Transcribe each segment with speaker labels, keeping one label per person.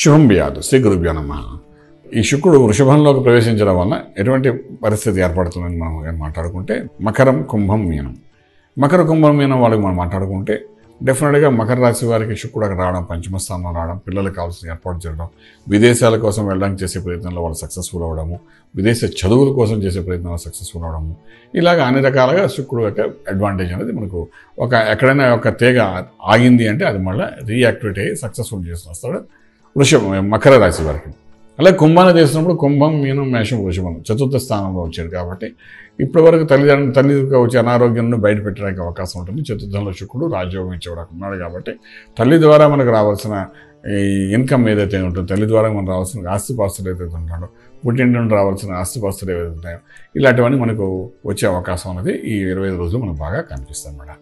Speaker 1: శుభం బియాదు శ్రీ గురుభ్యో నమ. ఈ శుక్రుడు వృషభంలోకి ప్రవేశించడం వల్ల ఎటువంటి పరిస్థితి ఏర్పడుతుందని మనం మాట్లాడుకుంటే మకరం కుంభం మీనం. మకర కుంభం మీనం వాళ్ళకి మనం మాట్లాడుకుంటే డెఫినెట్గా మకర రాశి వారికి శుక్రుడు అక్కడ రావడం పంచమ స్థానంలో రావడం పిల్లలకు కావాల్సిన ఏర్పాటు చేయడం విదేశాల కోసం వెళ్ళడానికి చేసే ప్రయత్నంలో వాళ్ళు సక్సెస్ఫుల్ అవ్వడము విదేశ చదువుల కోసం చేసే ప్రయత్నంలో సక్సెస్ఫుల్ అవ్వడము ఇలాగ అన్ని రకాలుగా శుక్రుడు యొక్క అడ్వాంటేజ్ అనేది మనకు ఒక ఎక్కడైనా ఒక తీగ ఆగింది అంటే అది మళ్ళీ రీయాక్టివేట్ అయ్యి సక్సెస్ఫుల్ చేసి వస్తాడు. వృషభం మకర రాశి వారికి. అలాగే కుంభాన్ని చేసినప్పుడు కుంభం మీనం మేషం వృషభం చతుర్థ స్థానంలో వచ్చాడు కాబట్టి ఇప్పటి వరకు తల్లిదండ్రులు తల్లికి వచ్చే అనారోగ్యాన్ని బయట పెట్టడానికి అవకాశం ఉంటుంది. చతుర్థంలో శుక్రుడు రాజ్యోగం ఇచ్చేవాడు ఉన్నాడు కాబట్టి తల్లి ద్వారా మనకు రావాల్సిన ఈ ఇన్కమ్ ఏదైతే ఉంటుందో తల్లి ద్వారా మనకు రావాల్సిన ఆస్తిపాస్తులు ఏదైతే ఉంటాడో పుట్టింటి నుండి రావాల్సిన ఆస్తిపాస్తులు ఏవైతే ఉంటాయో ఇలాంటివన్నీ మనకు వచ్చే అవకాశం అనేది ఈ ఇరవై ఐదు రోజులు మనకు బాగా కనిపిస్తుంది అన్నమాట.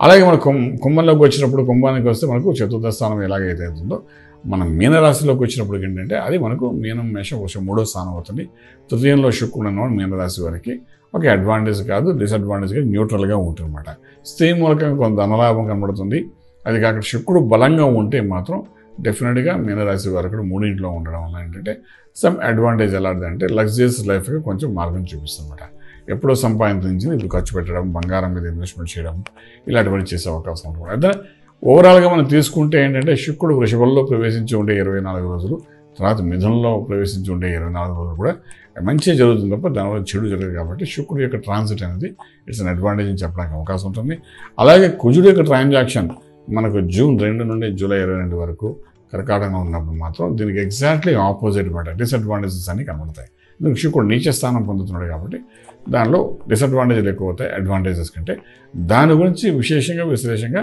Speaker 1: అలాగే మన కుం కుంభంలోకి వచ్చినప్పుడు కుంభానికి వస్తే మనకు చతుర్థ స్థానం ఎలాగైతే ఉందో మనం మీనరాశిలోకి వచ్చినప్పుడు ఏంటంటే అది మనకు మీనం మేషం వృషం మూడో స్థానం అవుతుంది. తృతీయంలో శుక్రుడు అన్నవాడు మీనరాశి వారికి ఒక అడ్వాంటేజ్ కాదు డిసడ్వాంటేజ్గా న్యూట్రల్గా ఉంటుందన్నమాట. స్త్రీ మూలకంగా కొంత ధనలాభం కనబడుతుంది. అది కాక శుక్రుడు బలంగా ఉంటే మాత్రం డెఫినెట్గా మీనరాశి వారికి కూడా మూడింట్లో ఉండడం వల్ల ఏంటంటే సమ్ అడ్వాంటేజ్ ఎలాంటిదంటే లగ్జరీస్ లైఫ్కి కొంచెం మార్గం చూపిస్తుందన్నమాట. ఎప్పుడో సంపాదించి ఇప్పుడు ఖర్చు పెట్టడం బంగారం మీద ఇన్వెస్ట్మెంట్ చేయడం ఇలాంటివన్నీ చేసే అవకాశం ఉంటుంది అదే ఓవరాల్గా మనం తీసుకుంటే ఏంటంటే శుక్రుడు వృషభంలో ప్రవేశించి ఉండే ఇరవై నాలుగు రోజులు తర్వాత మిథునంలో ప్రవేశించి ఉండే ఇరవై నాలుగు రోజులు కూడా మంచిగా జరుగుతుంది తప్ప దానివల్ల చెడు జరగదు కాబట్టి శుక్రుడు యొక్క ట్రాన్సిట్ అనేది ఇట్స్ అన్ అడ్వాంటేజ్ అని చెప్పడానికి అవకాశం ఉంటుంది. అలాగే కుజుడు యొక్క ట్రాన్సాక్షన్ మనకు జూన్ రెండు నుండి జూలై ఇరవై రెండు వరకు కర్కాటకంగా ఉన్నప్పుడు మాత్రం దీనికి ఎగ్జాక్ట్లీ ఆపోజిట్ అనమాట డిసడ్వాంటేజెస్ అన్నీ కనబడతాయి. దీనికి శుక్రుడు నీచ స్థానం పొందుతున్నాడు కాబట్టి దానిలో డిసడ్వాంటేజ్లు ఎక్కువ అవుతాయి అడ్వాంటేజెస్ కంటే. దాని గురించి విశేషంగా విశ్లేషంగా